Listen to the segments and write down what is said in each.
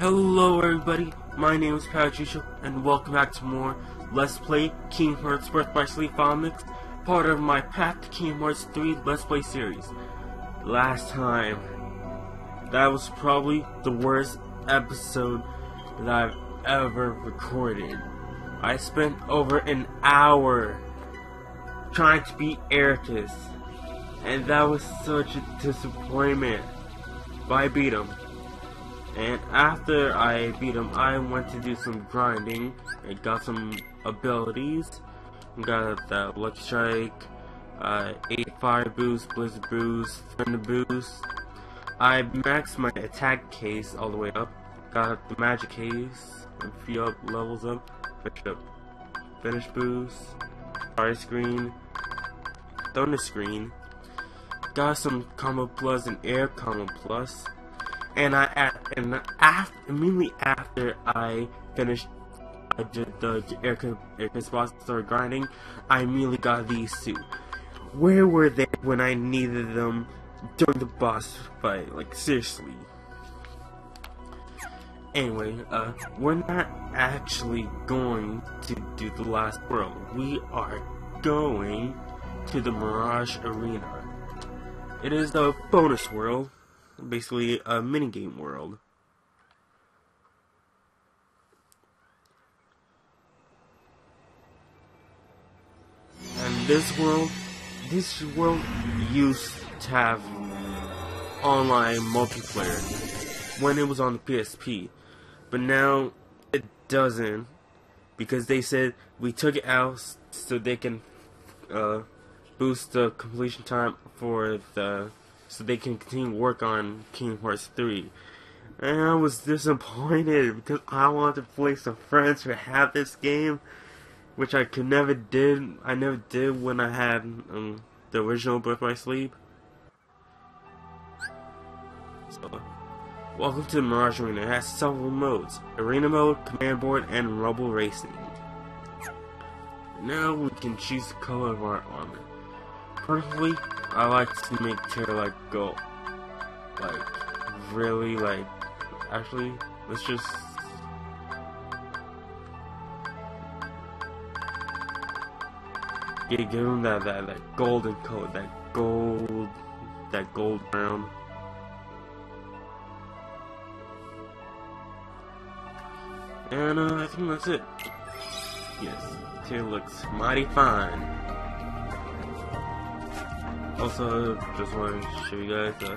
Hello everybody, my name is Patricio, and welcome back to more Let's Play Kingdom Hearts Birth by Sleep Comics, part of my Path to Kingdom Hearts 3 Let's Play series. Last time, that was probably the worst episode that I've ever recorded. I spent over an hour trying to beat Eraqus, and that was such a disappointment. But I beat him. And after I beat him, I went to do some grinding and got some abilities. Got that Lucky Strike, uh, 8 Fire Boost, Blizzard Boost, Thunder Boost. I maxed my Attack Haste all the way up. Got the Magic Haste, a few up levels up, finish up. Finish boost, fire screen, thunder screen. Got some combo plus and air combo plus and I and after, immediately after I finished I did the air air started grinding, I immediately got these two. Where were they when I needed them during the boss fight? Like seriously. Anyway, uh, we're not actually going to do the last world. We are going to the Mirage Arena. It is the bonus world basically a minigame world. And this world, this world used to have online multiplayer when it was on the PSP, but now it doesn't because they said we took it out so they can uh, boost the completion time for the so they can continue work on Kingdom Hearts 3. And I was disappointed because I wanted to play some friends who had this game, which I could never did. I never did when I had um, the original Birth by Sleep. So, welcome to the Mirage Arena. It has several modes: Arena mode, Command Board, and Rumble Racing. Now we can choose the color of our armor. Personally, I like to make Terra like go, like really like. Actually, let's just. Yeah, give him that, that that golden color, that gold, that gold brown. And uh, I think that's it. Yes, Terra looks mighty fine. Also, just want to show you guys, uh,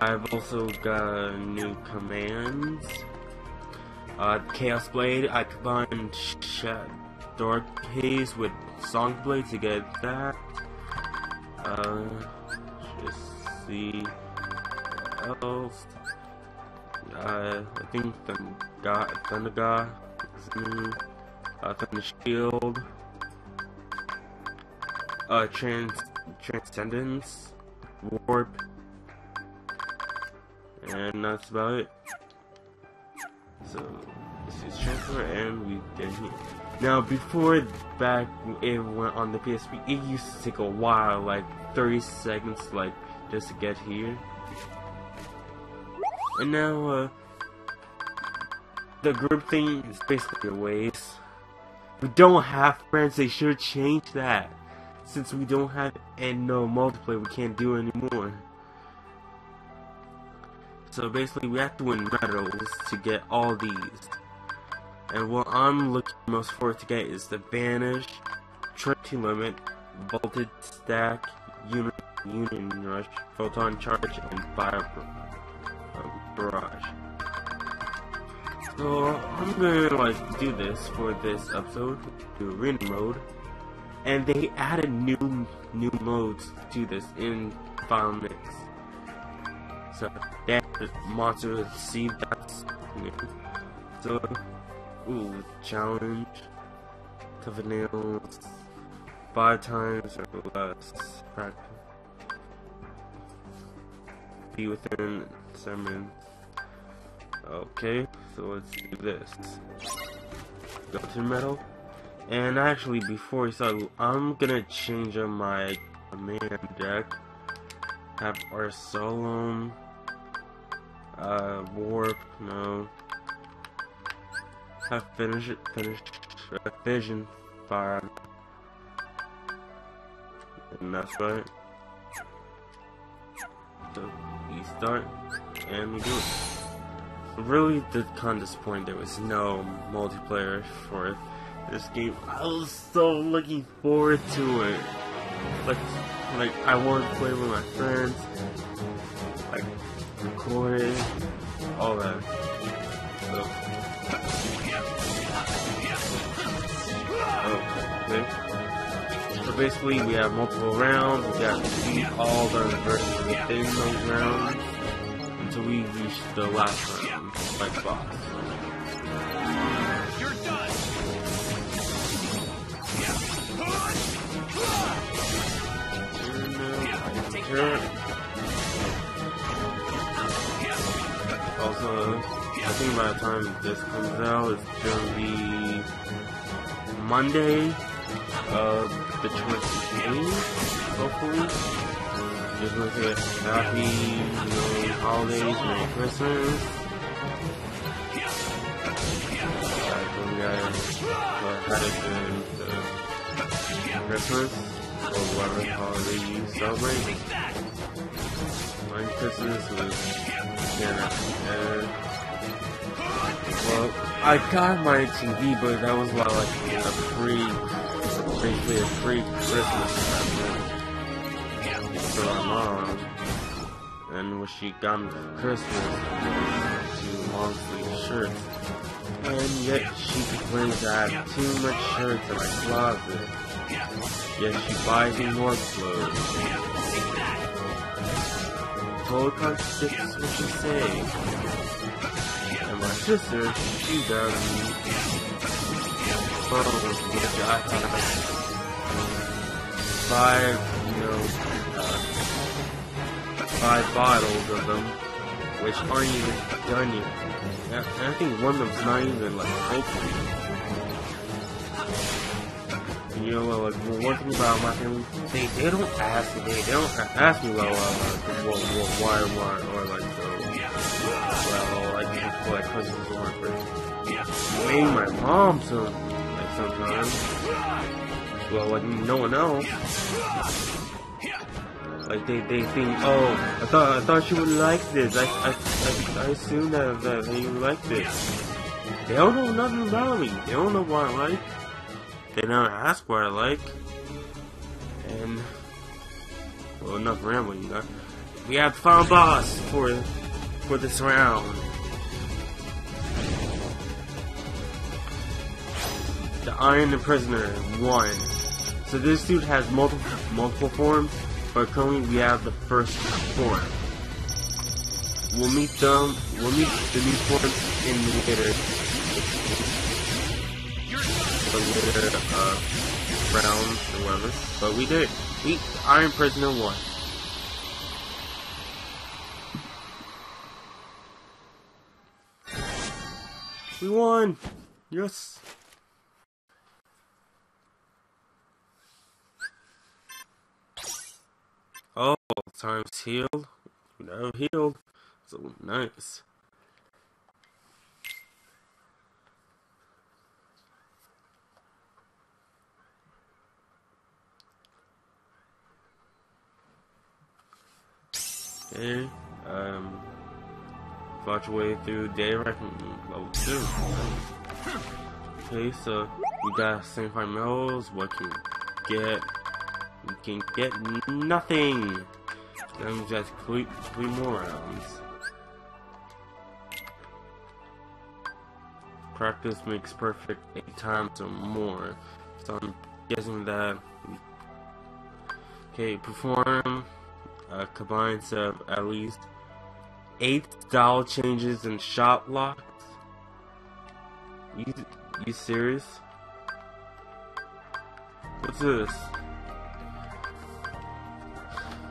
I've also got new commands. Uh, Chaos Blade, I combined Dark Haze with Sonic Blade to get that. Uh, just see else. Uh, I think Thunder God is new. Uh, Thunder Shield. Uh, Trans Transcendence, Warp, and that's about it. So, this is transfer, and we get here. Now, before back it went on the PSP, it used to take a while, like 30 seconds, like just to get here. And now, uh, the group thing is basically a waste. We don't have friends, they should change that since we don't have and no multiplayer we can't do anymore. So basically we have to win medals to get all these. And what I'm looking most forward to get is the Vanish, Trinity Limit, Voltage Stack, Unit, Union Rush, Photon Charge, and Fire Barrage. So I'm gonna like do this for this episode, do arena mode and they added new new modes to this in Final Mix. So that Monster Seed that's new. So ooh challenge cover nails five times or less practice. Be within seven Okay, so let's do this. Go to metal. And actually, before we start, I'm gonna change up my command deck. Have Ars Solum, uh, Warp, no, have finished finished uh, Vision Fire, and that's right. So we start and we do it. Really did kind of disappoint there was no multiplayer for this game. I was so looking forward to it. Like, like I wanted to play with my friends, like record it, all that. So, okay. So basically, we have multiple rounds. We got to beat all the versions within those rounds until we reach the last round, like boss. Sure. Also, I think by the time this comes out, it's gonna be Monday of the 28th, hopefully. Just want to say happy, you know, holidays, Merry Christmas. I hope you guys uh, had a good uh, Christmas whatever holiday you celebrate. My Christmas was yeah, and well, I got my TV, but that was like a free, basically a free Christmas present for my mom. And when she got me for Christmas, two long sleeve shirts. And yet she complains I have too much shirts in my closet. Yet she buys me more clothes. Totally contradicts what she say. And my sister, she does clothes which I have five, you know, uh, five bottles of them, which aren't even done yet. And I think one of them's not even like open. You know, like well, one thing about my family, they they don't ask me, they, don't ask me uh, like, what, what, why, why, or like, so, well, like, like cousins or whatever. Maybe my mom some, like sometimes. Well, like no one else. Like they, they think, oh, I thought I thought you would like this. I I I, I assumed that that you like this. They don't know nothing about me. They don't know why I like. They never ask what I like. And well, enough rambling. Uh, we have the final boss for for this round. The Iron Prisoner one. So this dude has multiple multiple forms, but currently we have the first form. We'll meet them. We'll meet the new forms in later the later uh, rounds or whatever. But we did. Beat Iron Prisoner won. We won! Yes! Oh, time's healed. We now healed. So nice. Okay, um, fought your way through day level 2. Okay, so we got 75 medals, what can you get? You can get nothing! Means that's three, three more rounds. Practice makes perfect eight times or more. So I'm guessing that Okay, perform uh, combines of at least eight style changes and shot locks. You, you serious? What's this?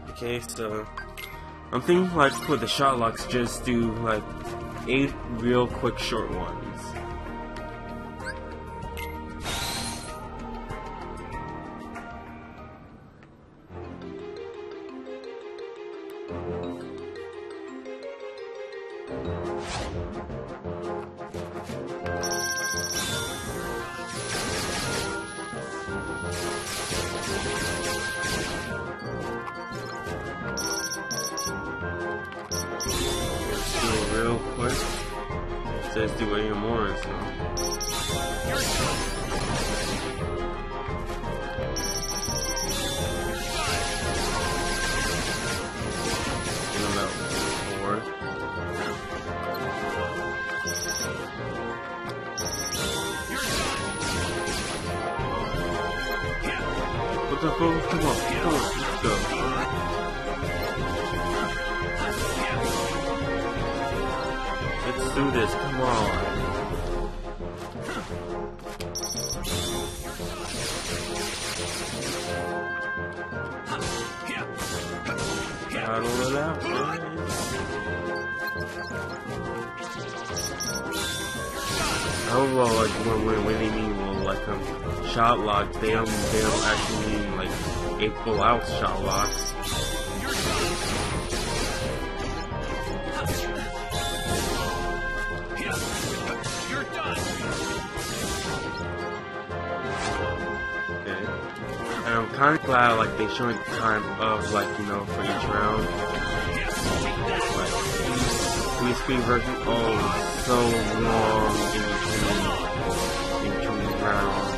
Okay, so I'm thinking like for the shot locks, just do like eight real quick short ones. A full out shot locks. Okay. And I'm kind of glad like they showing the time of like you know for each round. Like Wii Speed version, oh, so long in between in between rounds.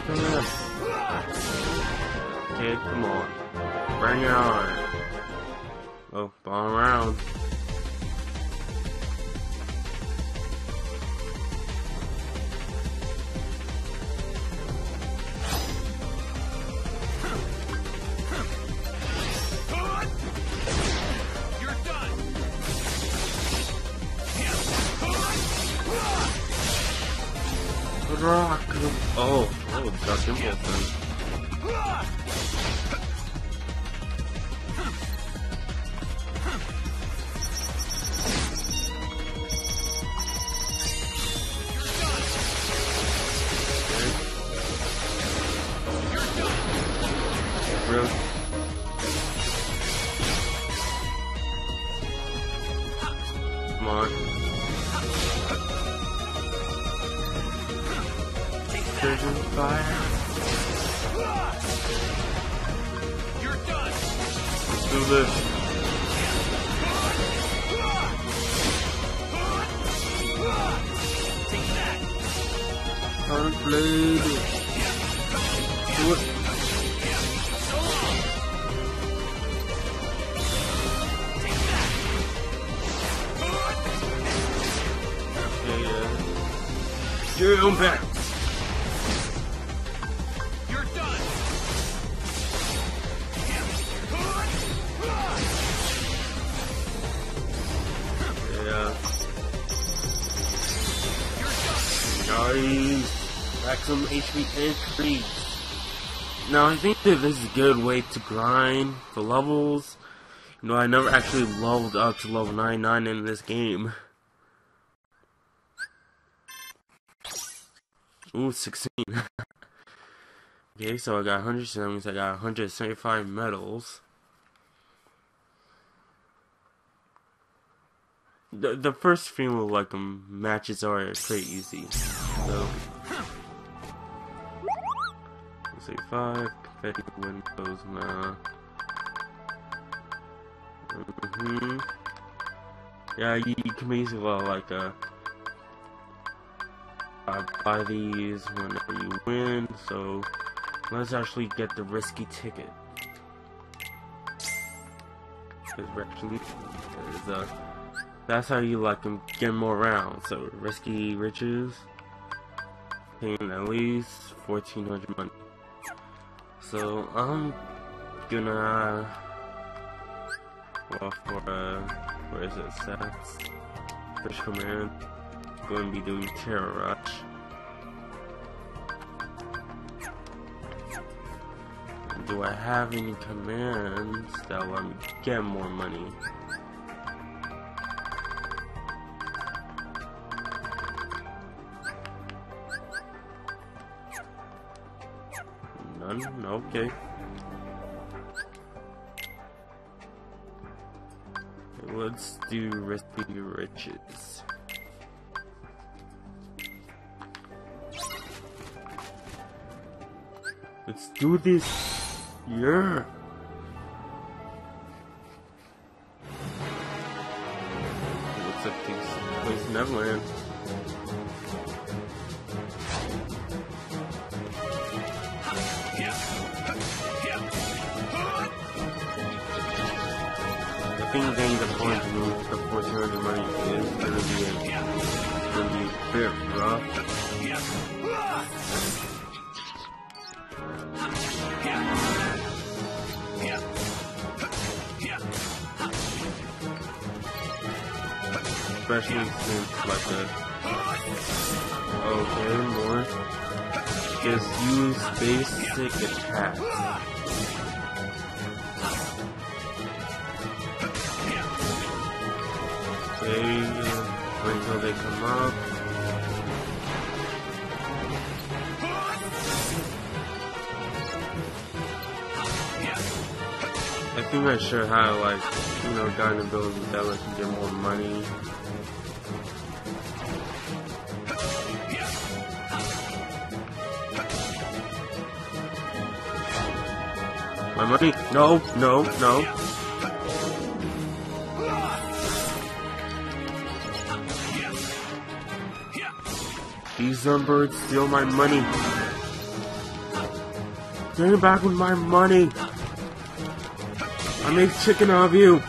Pass. Okay, come on. Bring it on. Oh, ball around. Blade. Do it. Yeah, yeah. Jump back. Maximum HP increase. Now I think that this is a good way to grind for levels. You know, I never actually leveled up to level 99 in this game. Ooh, 16. okay, so I got 170, I got 175 medals. The, the first few like matches are pretty easy. So, say five confetti windows. Nah. hmm Yeah, you, you can basically like uh, uh, buy these whenever you win. So let's actually get the risky ticket. Because actually, is uh. That's how you like them get more rounds. So risky riches, paying at least fourteen hundred money. So I'm gonna well for uh where is it stats? Fish Command. Going to be doing Terror Rush. Do I have any commands that will get more money? Okay. Let's do Risky Riches. Let's do this. Yeah. Looks like this place Neverland. Just use basic attack. Okay, uh, wait until they come up. I think I should have like, you know, gotten abilities that let you get more money. My money? No, no, no. These birds steal my money. Get it back with my money. I make chicken of you.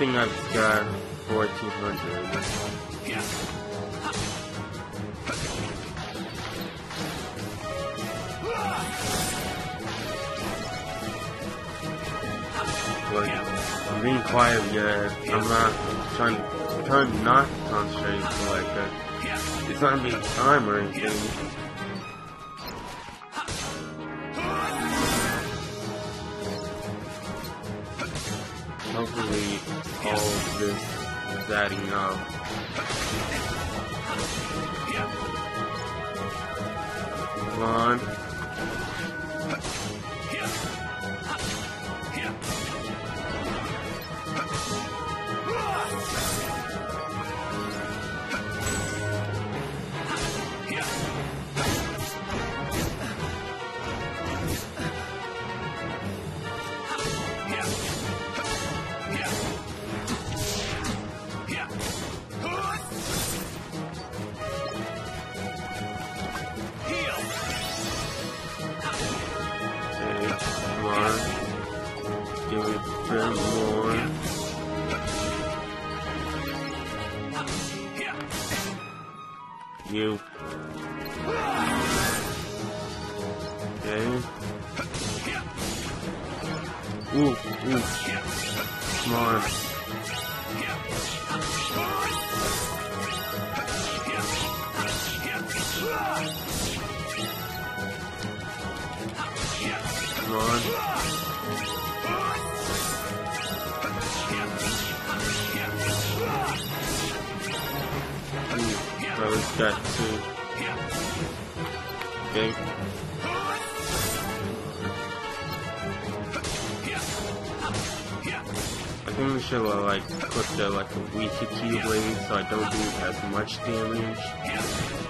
Think I've got 1400. Like, I'm being quiet yet. I'm not trying, trying not to concentrate, like, uh, it's not being time or anything. Hopefully, all of this is adding up. Come on. Don't do as much damage.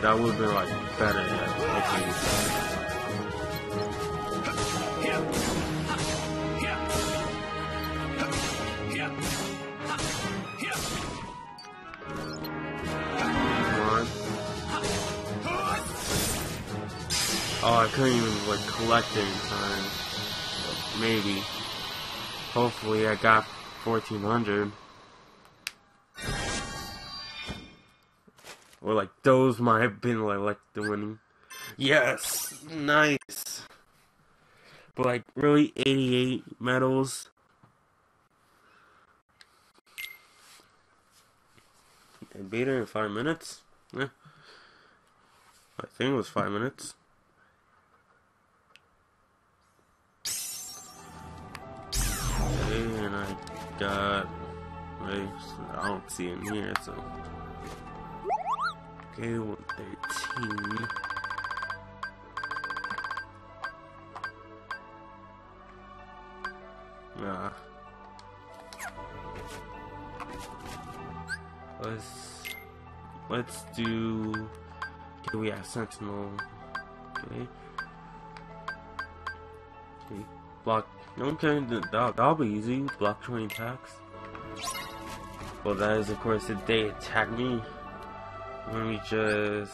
That would be like better at making Oh, I couldn't even like collect it in time. Maybe. Hopefully, I got 1400. Or like those might have been like, the winning. Yes, nice. But like really, 88 medals. I beat her in five minutes. Yeah, I think it was five minutes. Okay, and I got. I don't see him here, so. Okay, 113. Nah. Let's. Let's do. Okay, we have Sentinel. Okay. Okay. Block. Okay, th- that, that'll be easy. Block 20 attacks. Well, that is, of course, if they attack me. Let me just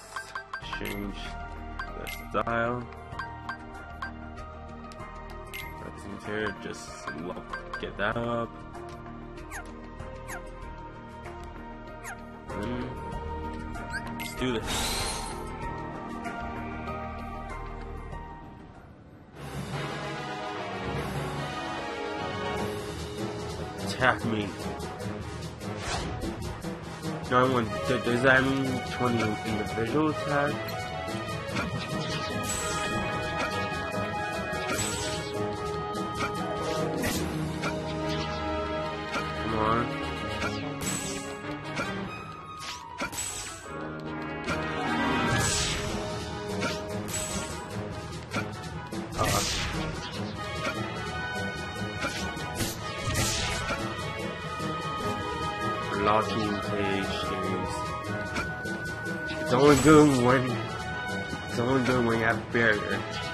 change the style. That's here. Just well, get that up. Then, let's do this. attack me. No one. Does that mean 20 individual attack? Come on. When you have a barrier.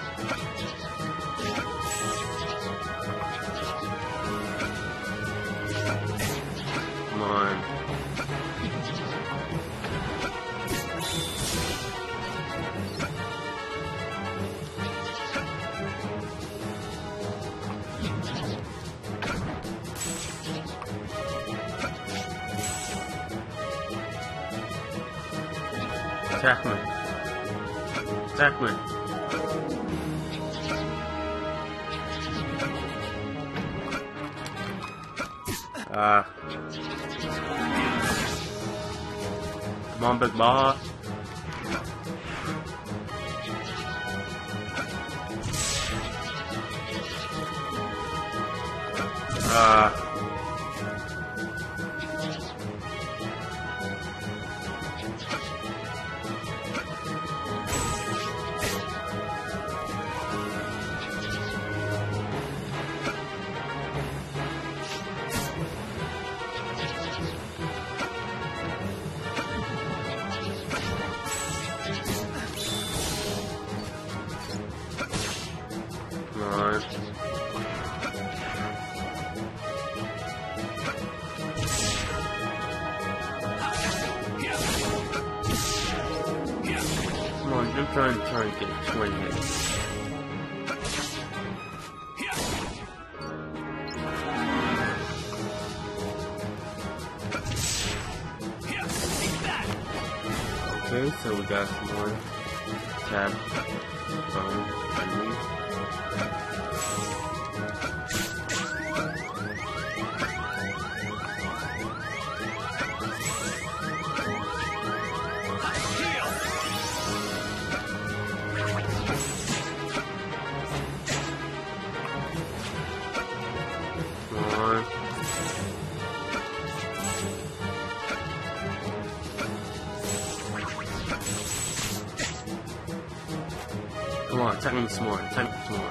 Big boss. To try and get 20 hits. Okay, so we got more tab phone enemies. Come on, tell me some more. Tell me some more.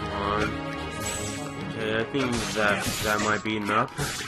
Come on. Okay, I think that that might be enough.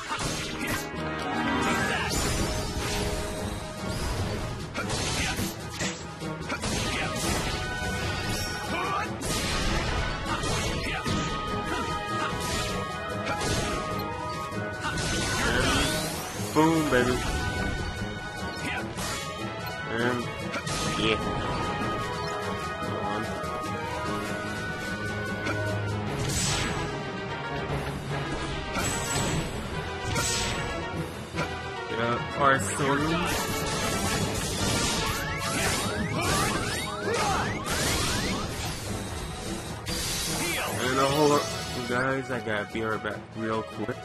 Gotta be right back real quick.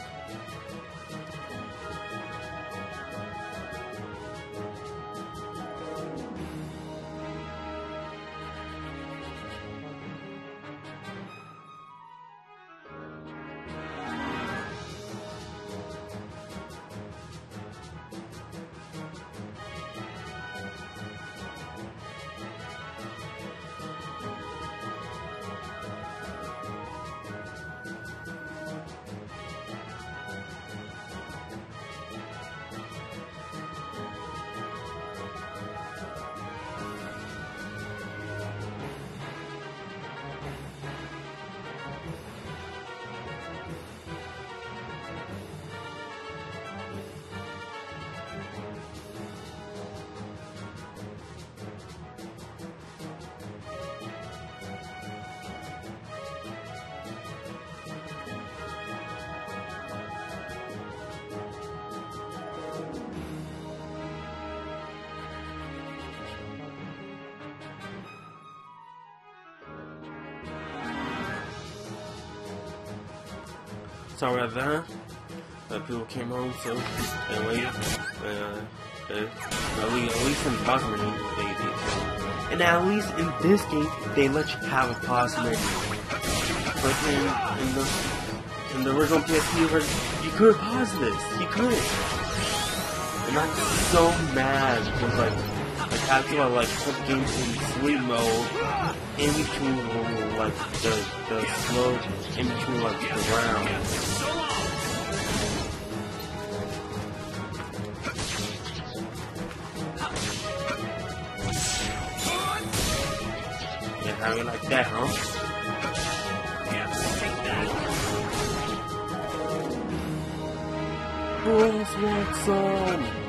Sorry about that. Uh, people came home, so anyway, uh, uh, at least, at least in the boss menu, they did. And at least in this game, they let you have a pause menu. But in, in the in the original PSP version, you couldn't pause this. You couldn't. And I'm so mad because like, like I like put the game in sleep mode, in between like the the slow, in between like the rounds. Yeah, how you like that, huh? Boss Watson!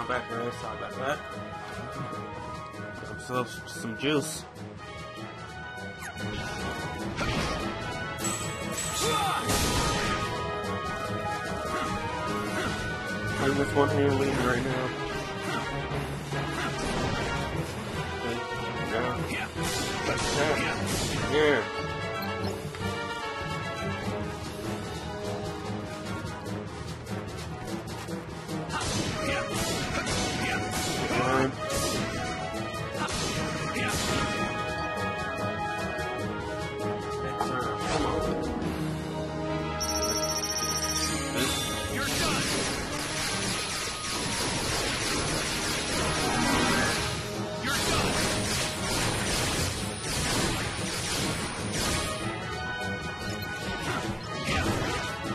Man, I'm back here. Sorry about that. Got myself some juice. I'm with one hand leaning right now. Okay, now. Like that. Yeah.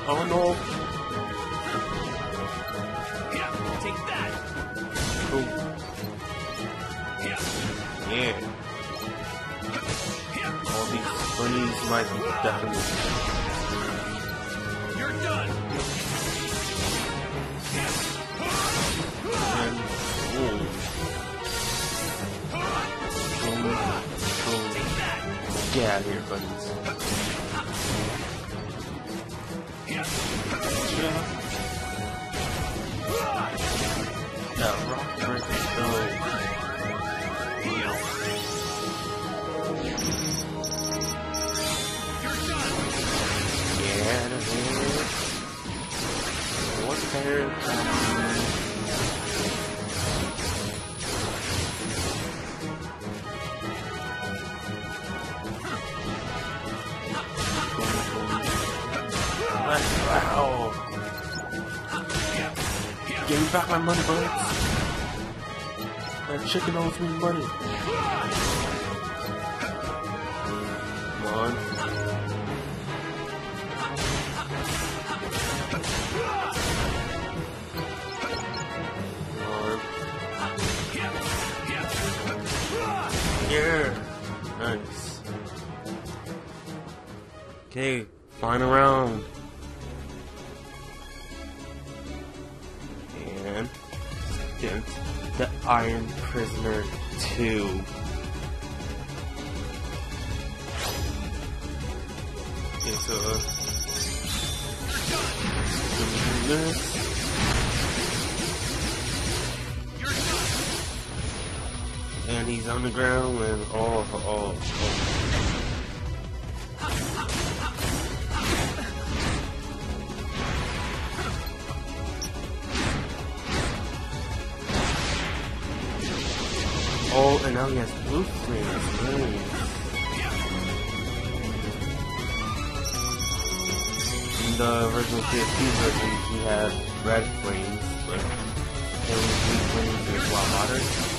Oh no. Yeah, take that. Cool. Yeah. Yeah. All these bunnies might be damaged. You're done. And whoa. Get out of here, buddies. Money, bullets. That chicken owes me money. Come on. Come on. Yeah. Nice. Okay, final round. Iron Prisoner 2. Okay, so uh, this. And he's on the ground and oh, oh, oh. Now he has blue flames. In the original PSP version, he had red flames, but his blue is a lot hotter.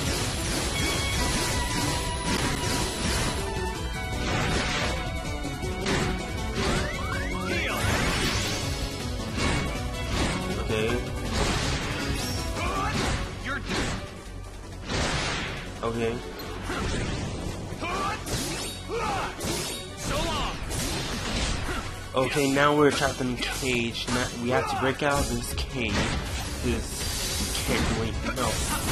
Okay. Okay, now we're trapped in a cage. Now we have to break out this cage. This can't anything else.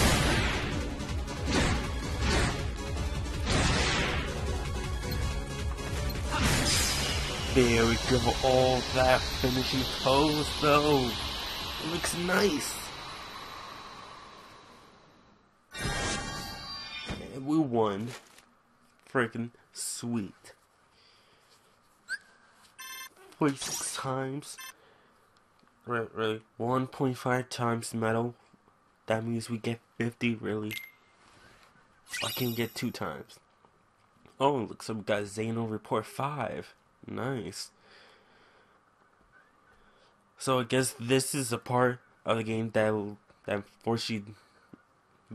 There we go. All that finishing pose, though. It looks nice. Won. Freaking sweet. 46 times. Right, really. 1.5 times metal. That means we get 50, really. I can get two times. Oh, looks like we got Xeno Report 5. Nice. So I guess this is a part of the game that will, that force you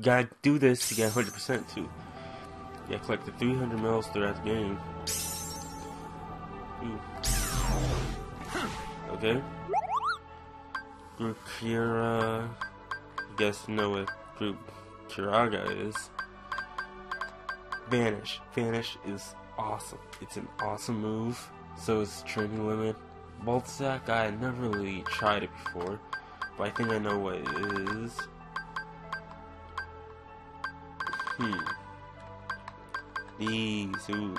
gotta do this to get 100% too. Yeah, collect the 300 medals throughout the game. Ooh. Okay. Group Kira. I guess know what Group Kiraga is. Vanish. Vanish is awesome. It's an awesome move. So is Training Limit. Boltzak, I had never really tried it before. But I think I know what it is. Hmm. These, ooh.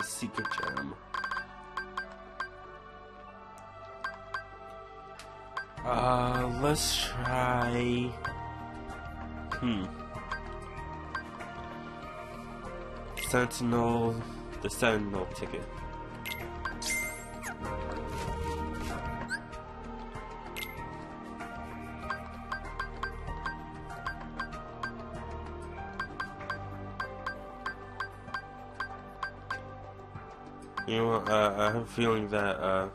A secret gem. Uh, let's try. Hmm. Sentinel. The Sentinel ticket. You know, uh, I have a feeling that, uh,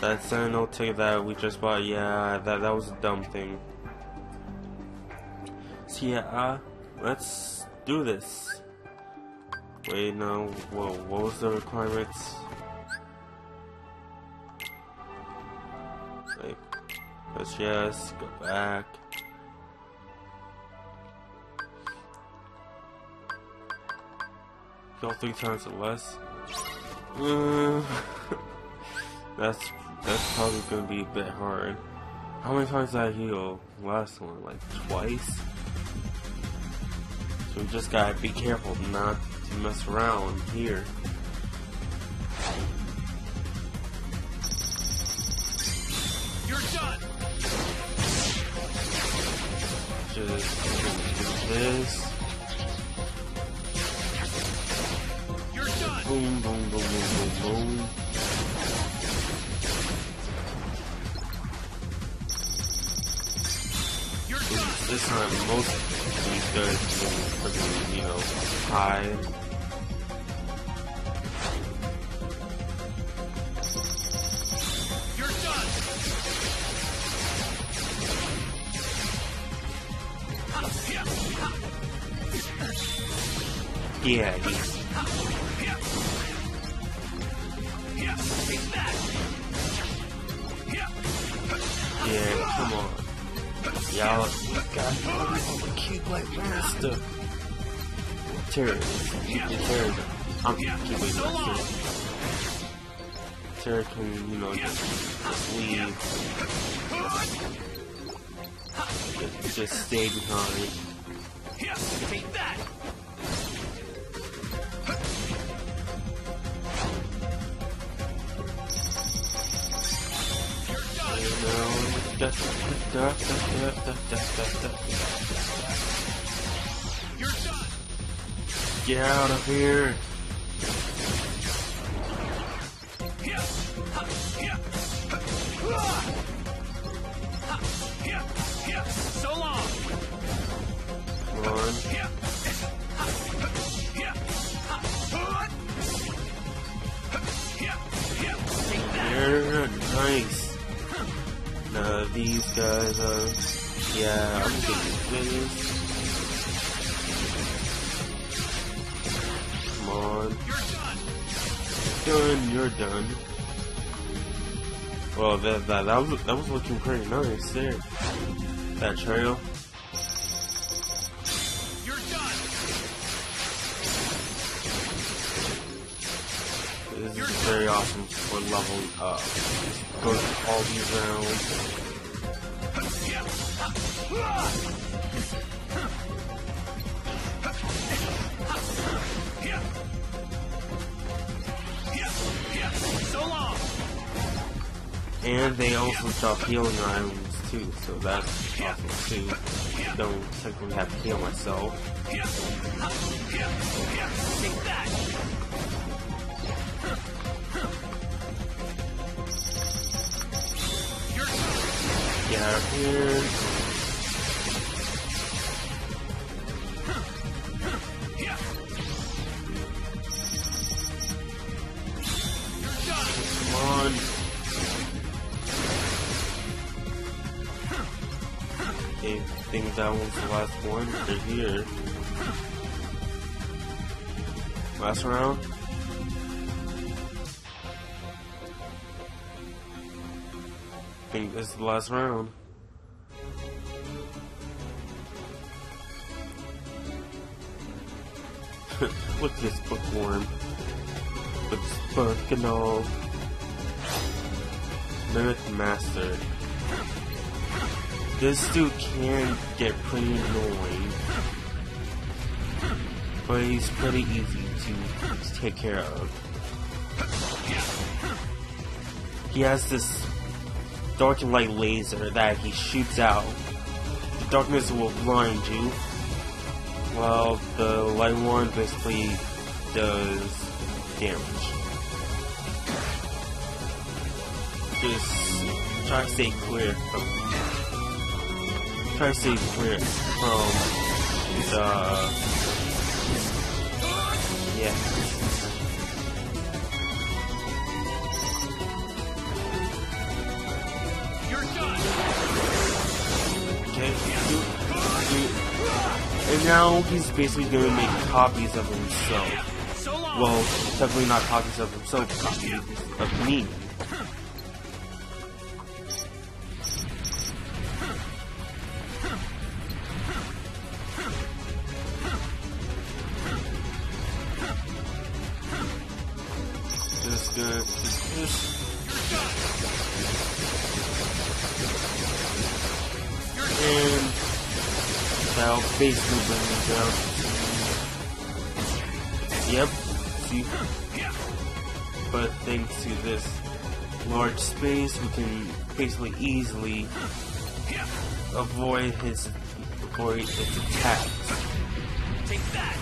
that Sentinel ticket that we just bought, yeah, that, that was a dumb thing. So yeah, uh, let's do this. Wait, no, whoa, what was the requirements? Like, let's just go back. Kill three times or less. Uh, that's that's probably gonna be a bit hard. How many times did I heal last one? Like twice? So we just gotta be careful not to mess around here. You're done. Just do this. Boom, boom, boom, boom, boom, boom. This, this time, most of these guys are freaking, you know, high. Yeah, terrorism. Um, keeping terrorism. I'm keeping terrorism. Terror can, you know, just leave. Just, just stay behind. Take that! You're done. You know, dust, dust, dust, dust, dust, dust, dust. Get out of here! So long! Run. Yeah, nice. Now these guys are... Yeah, I'm taking this. Done. Done, you're done. Well, that, that, that, was, that was looking pretty nice there. That trail. You're done. This is very awesome for leveling up. Uh, Go through all these rounds. And they also drop healing items too, so that's awesome too. Don't technically have to heal myself. Get out of here. That one's the last one. They're here. Last round. I think this is the last round. Look at this bookworm. This book and all. Mimic Master. This dude can get pretty annoying. But he's pretty easy to, take care of. He has this dark and light laser that he shoots out. The darkness will blind you, while the light one basically does damage. Just try to stay clear from try to stay clear from um, the uh, yeah. You're done. Okay. And now he's basically gonna make copies of himself. Well, definitely not copies of himself, copies of me. Space, we can basically easily avoid his avoid its attacks. Take that!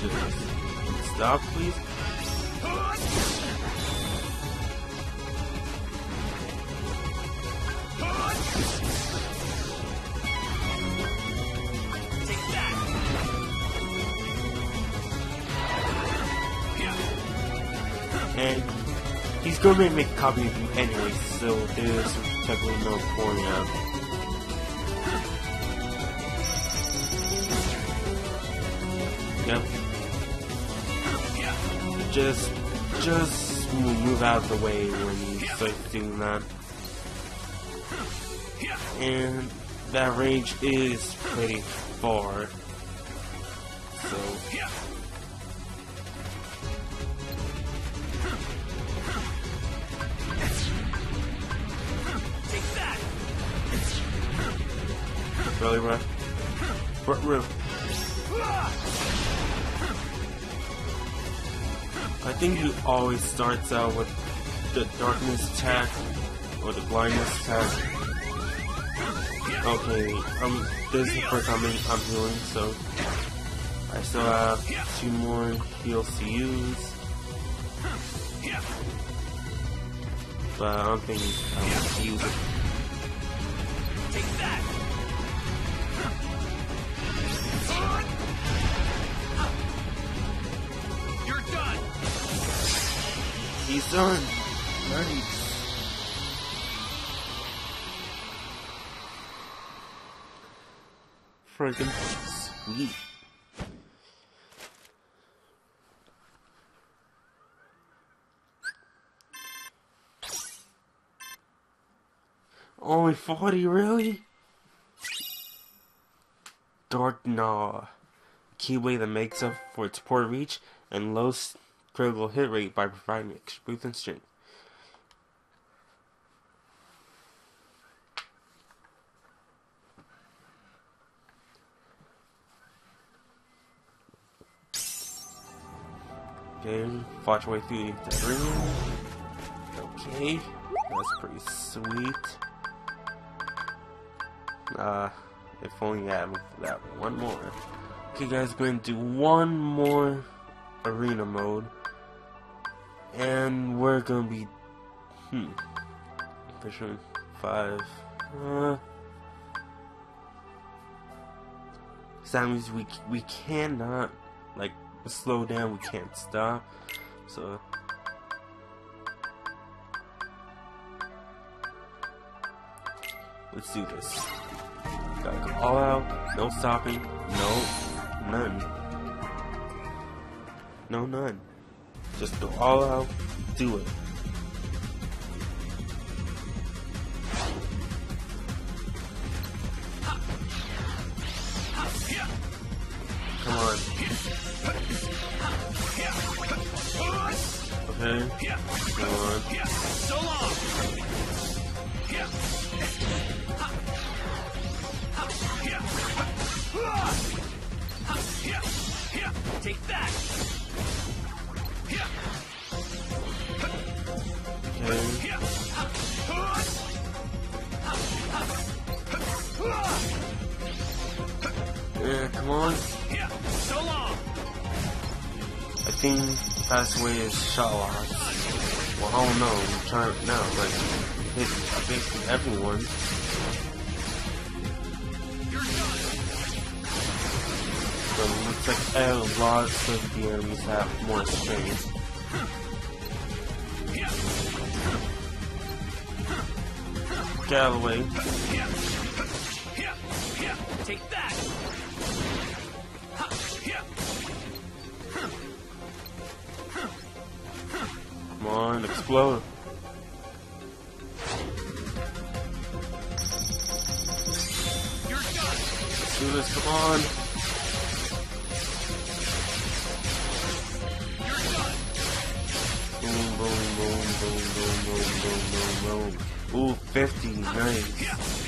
Just stop, please. Gonna make a copy of you anyway, so there's technically no point now. Yep. Just, just move out of the way when you start doing that. And that range is pretty far. So, really rough. I think he always starts out with the darkness attack or the blindness attack. Okay, um, this is the first time I'm I'm healing, so I still have two more heals to use. But I don't think I want to use it. Take that! You're done! He's done. Nice. Friggin' sweet. Only 40, really? Dark Gnaw. Keyblade that makes up for its poor reach and low critical hit rate by providing excruciating strength. Okay, your way through the room. Okay, that's pretty sweet. Uh, if only I had that one more. Okay, guys, we're to do one more arena mode, and we're gonna be hmm, pushing five. Uh, that means we we cannot like slow down. We can't stop. So. Let's do this. Gotta go all out, no stopping, no, none. No, none. Just go all out, do it. Well, I don't know. I'm trying now, like hit basically everyone. So it looks like a lot of the enemies have more strength. Get do this, come on. Boom, boom, boom, boom, boom, boom, boom, boom, boom. Ooh, 50, nice.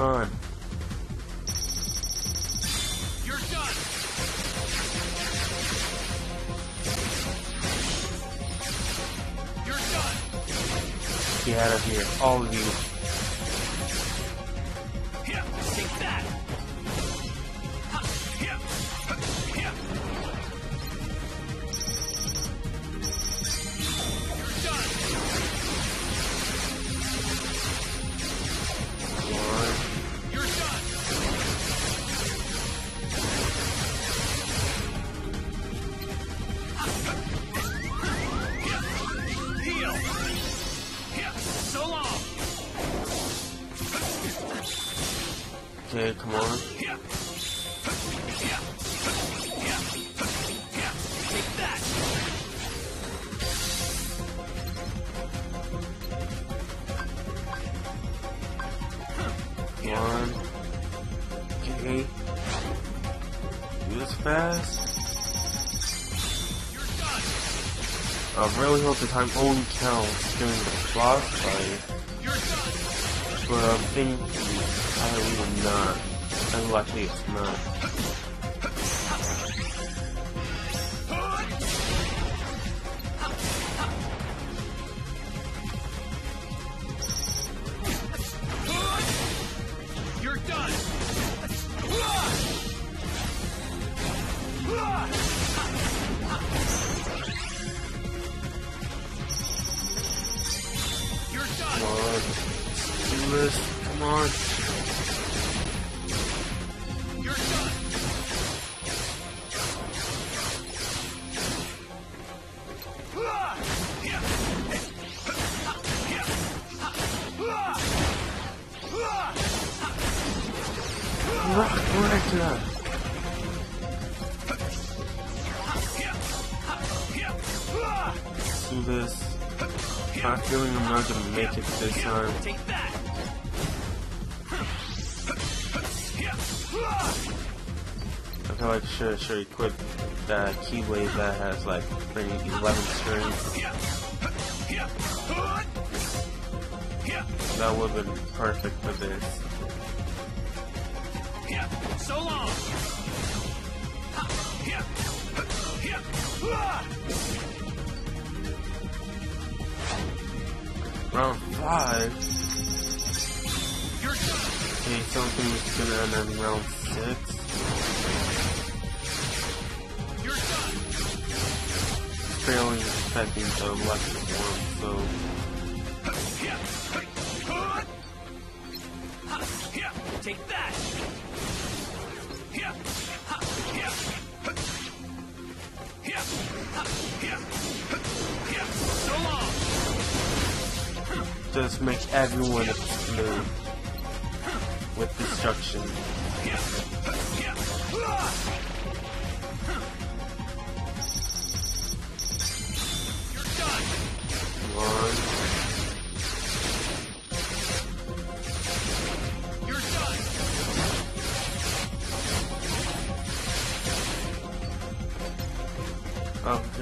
On. You're done. You're done. Get out of here, all of you. Okay, come on. One. Okay. Do this fast. I really hope the time only counts during the boss fight, but I'm thinking not. And luckily it's not. Should equip that keyblade that has like maybe 11 strings. That would have been perfect for this. So long. Round 5. You're done. Okay, gonna end in round 6. Expecting the electric one, so Take that. So long. just make everyone explode with destruction.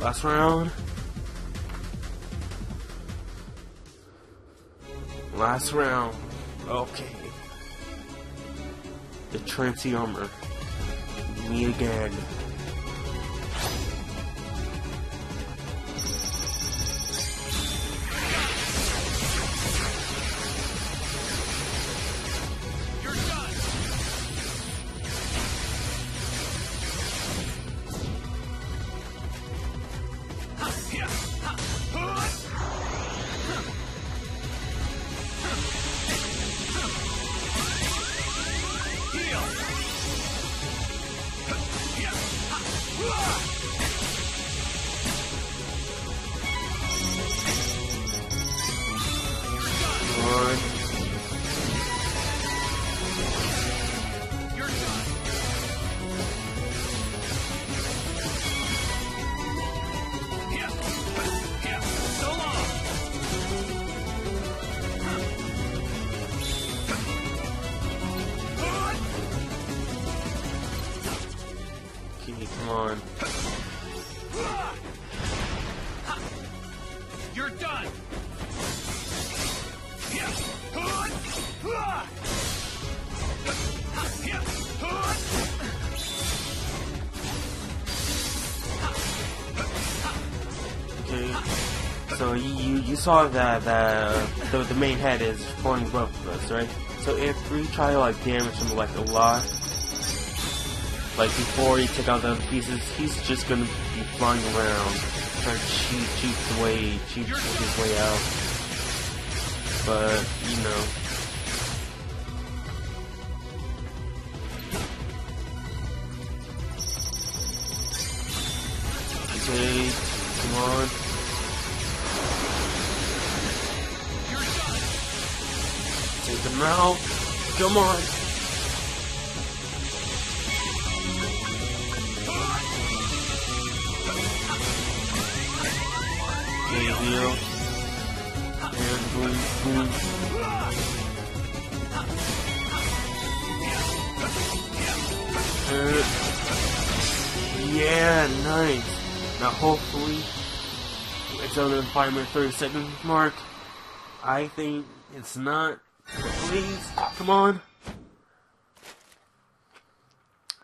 Last round. Last round. Okay. The Trinity Armor. Me again. Saw that that the, the main head is falling above us, right? So if we try to like damage him like a lot, like before you take out the other pieces, he's just gonna be flying around, trying to cheat cheat the way cheat his way out. But you know. Okay, come on. Take them out. Come on. And boom, boom. Yeah, nice. Now hopefully it's under the 5 minute 30 second mark. I think it's not. Come on.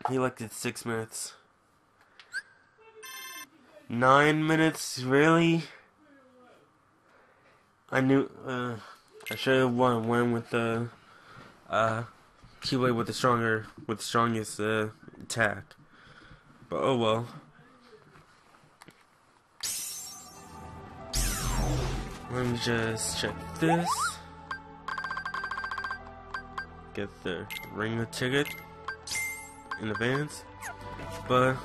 He elected six minutes. Nine minutes, really? I knew. Uh, I should have won. Went with the uh, Keyblade with the stronger, with the strongest uh, attack. But oh well. Let me just check this. Get the ring ticket in advance. But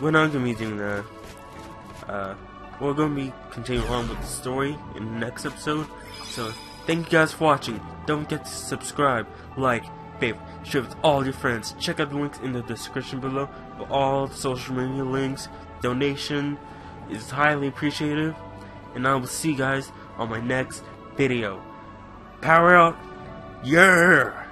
we're not gonna be doing that. Uh, we're gonna be continuing on with the story in the next episode. So thank you guys for watching. Don't forget to subscribe, like, favorite, share with all your friends. Check out the links in the description below for all the social media links. Donation is highly appreciated. And I will see you guys on my next video. Power out! Yeah!